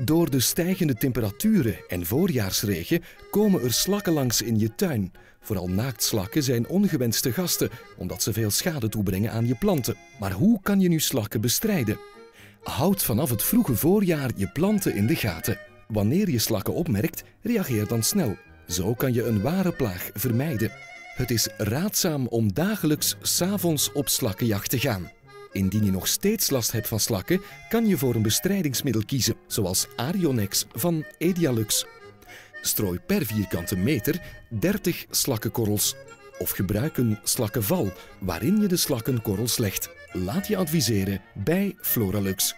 Door de stijgende temperaturen en voorjaarsregen komen er slakken langs in je tuin. Vooral naaktslakken zijn ongewenste gasten, omdat ze veel schade toebrengen aan je planten. Maar hoe kan je nu slakken bestrijden? Houd vanaf het vroege voorjaar je planten in de gaten. Wanneer je slakken opmerkt, reageer dan snel. Zo kan je een ware plaag vermijden. Het is raadzaam om dagelijks s'avonds op slakkenjacht te gaan. Indien je nog steeds last hebt van slakken, kan je voor een bestrijdingsmiddel kiezen, zoals Arionex van Edialux. Strooi per vierkante meter 30 slakkenkorrels. Of gebruik een slakkenval waarin je de slakkenkorrels legt. Laat je adviseren bij Floralux.